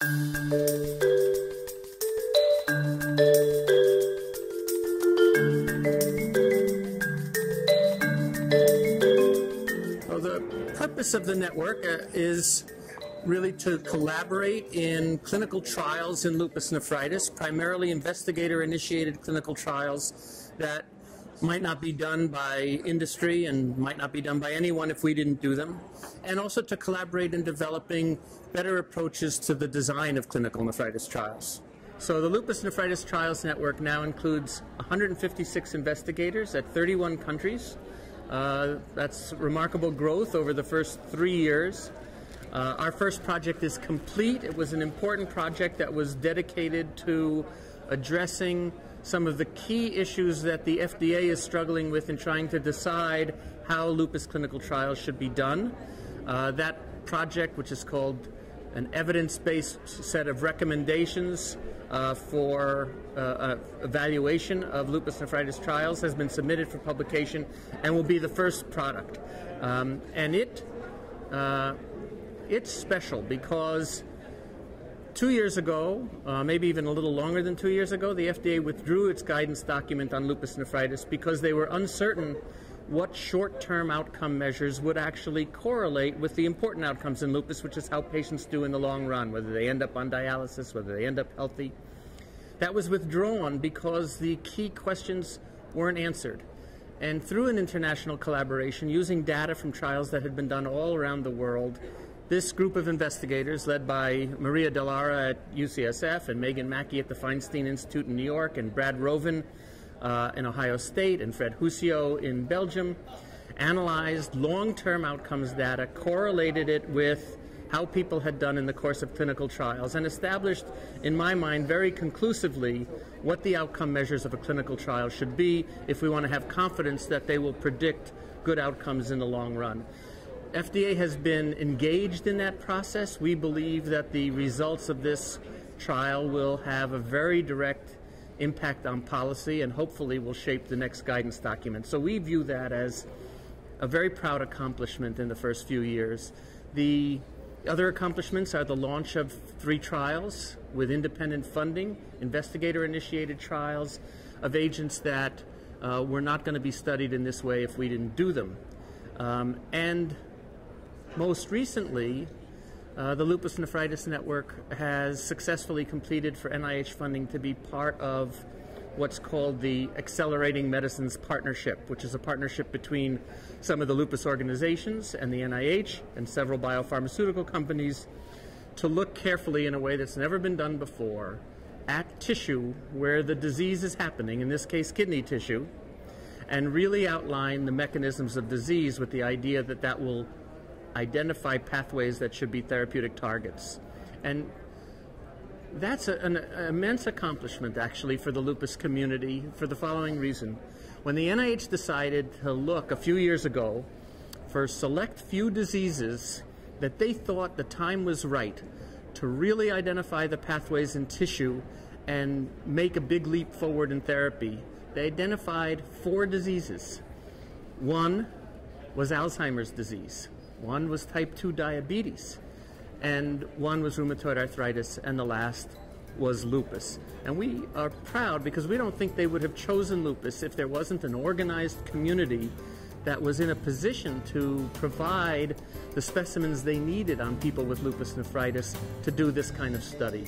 The purpose of the network uh, is really to collaborate in clinical trials in lupus nephritis, primarily investigator initiated clinical trials that might not be done by industry and might not be done by anyone if we didn't do them, and also to collaborate in developing better approaches to the design of clinical nephritis trials. So the Lupus Nephritis Trials Network now includes 156 investigators at 31 countries. Uh, that's remarkable growth over the first three years. Uh, our first project is complete. It was an important project that was dedicated to addressing some of the key issues that the FDA is struggling with in trying to decide how lupus clinical trials should be done. Uh, that project, which is called an evidence-based set of recommendations uh, for uh, uh, evaluation of lupus nephritis trials, has been submitted for publication and will be the first product. Um, and it uh, it's special because two years ago, uh, maybe even a little longer than two years ago, the FDA withdrew its guidance document on lupus nephritis because they were uncertain what short-term outcome measures would actually correlate with the important outcomes in lupus, which is how patients do in the long run, whether they end up on dialysis, whether they end up healthy. That was withdrawn because the key questions weren't answered. And through an international collaboration, using data from trials that had been done all around the world, this group of investigators, led by Maria Dall'Era at UCSF and Meggan Mackay at the Feinstein Institute in New York and Brad Rovin uh, in Ohio State and Fred Houssiau in Belgium, analyzed long-term outcomes data, correlated it with how people had done in the course of clinical trials, and established, in my mind, very conclusively what the outcome measures of a clinical trial should be if we want to have confidence that they will predict good outcomes in the long run. FDA has been engaged in that process. We believe that the results of this trial will have a very direct impact on policy and hopefully will shape the next guidance document. So we view that as a very proud accomplishment in the first few years. The other accomplishments are the launch of three trials with independent funding, investigator initiated trials of agents that uh, were not going to be studied in this way if we didn't do them. Um, and most recently, uh, the Lupus Nephritis Network has successfully completed for NIH funding to be part of what's called the Accelerating Medicines Partnership, which is a partnership between some of the lupus organizations and the NIH and several biopharmaceutical companies to look carefully in a way that's never been done before at tissue where the disease is happening, in this case kidney tissue, and really outline the mechanisms of disease with the idea that that will identify pathways that should be therapeutic targets. And that's a, an immense accomplishment, actually, for the lupus community for the following reason. When the NIH decided to look a few years ago for select few diseases that they thought the time was right to really identify the pathways in tissue and make a big leap forward in therapy, they identified four diseases. One was Alzheimer's disease. One was type 2 diabetes, and one was rheumatoid arthritis, and the last was lupus. And we are proud because we don't think they would have chosen lupus if there wasn't an organized community that was in a position to provide the specimens they needed on people with lupus nephritis to do this kind of study.